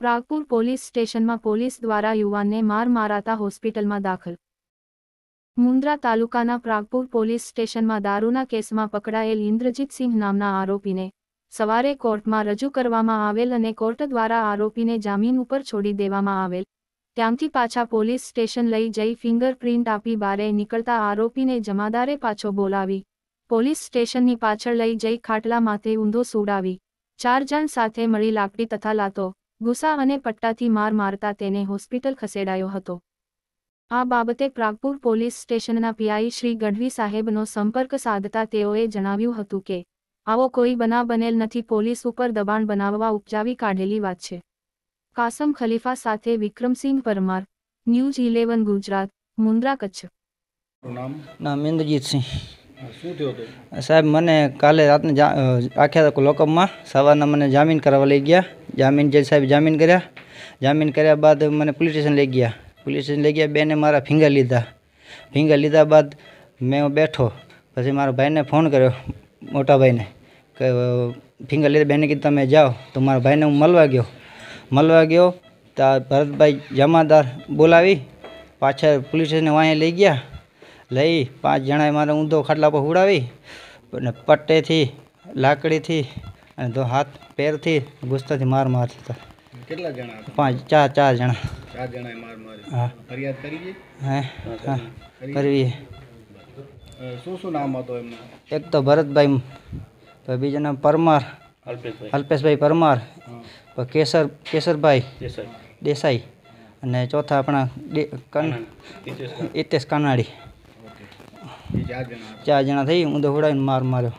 પ્રાગપુર police સ્ટેશનમાં police દ્વારા યુવાનને માર મારાતા હોસ્પિટલમાં દાખલ. મુન્દ્રા તાલુકાના પ્રાગપુર પોલીસ સ્ટેશનમાં દારૂના કેસમાં પકડાયેલ ઇન્દ્રજીતસિંહ નામના આરોપીને સવારે કોર્ટમાં રજૂ કરવામાં આવેલ અને કોર્ટ દ્વારા આરોપીને જામીન ઉપર છોડી દેવામાં આવેલ. ત્યાંથી પાછા પોલીસ સ્ટેશન લઈ જઈ ફિંગરપ્રિન્ટ આપી બારે નીકળતા આરોપીને જમાદારે પાછો બોલાવી. પોલીસ સ્ટેશનની પાછળ લઈ જઈ ખાટલા માથે ઊંધો સુડાવી. ચાર જણ સાથે મળી લાકડી તથા લાતો. ગુસ્સા અને પટ્ટાથી માર મારતા તેને હોસ્પિટલ ખસેડાયો હતો. આ બાબતે પ્રાગપુર પોલીસ સ્ટેશનના પીઆઈ શ્રી ગઢવી સાહેબનો સંપર્ક સાધતા તેઓએ જણાવ્યું હતું કે આવો કોઈ બનાવ બનેલ નથી પોલીસ ઉપર દબાણ બનાવવા ઉપજાવી કાઢેલી વાત છે. કાસમ ખલીફા સાથે વિક્રમસિંહ પરમાર ન્યૂઝ ઇલેવન ગુજરાત મુન્દ્રા કચ્છ. નામ? નામ ઇન્દ્રજીતસિંહ શું થયું સાહેબ મને કાલે રાતને આખ્યા લોકઅપમાં. સવારના મને જામીન કરાવવા લઈ ગયા. જામીન જજ સાહેબ જામીન કર્યા. જામીન કર્યા બાદ મને પોલીસ સ્ટેશન લઈ ગયા. પોલીસ સ્ટેશન લઈ ગયા, બેને મારા ફિંગર લીધા. ફિંગર લીધા બાદ મેં બેઠો. પછી મારા ભાઈને ફોન કર્યો, મોટા ભાઈને, કે ફિંગર લીધા. બેને કીધું, તમે જાઓ. તો મારા ભાઈને હું મળવા ગયો. મળવા ગયો, તો ભરતભાઈ જમાદાર બોલાવી, પાછળ પોલીસ સ્ટેશને વાંહે લઈ ગયા. લઈ પાંચ જણાએ મારે ઊંધો ખાટલા પર ઉડાવી અને પટ્ટેથી, લાકડીથી અને તો હાથ પેરથી ગુસ્સાથી માર મારતા કેટલા જણા પાંચ ચાર ચાર જણા. ચાર જણા માર મારી હા. ફરિયાદ કરી હે? હા કરવી શું શું નામ હતો એમનું? એક તો ભરતભાઈ તો બીજા નામ પરમાર. અલ્પેશભાઈ. અલ્પેશભાઈ પરમાર. કેસર કેસરભાઈ દેસાઈ. અને ચોથા આપણા હિતેશ કાનાડી. ચાર જણા હતા. ચાર જણા થઈ ઊંધો ઉડાવીને માર માર્યો.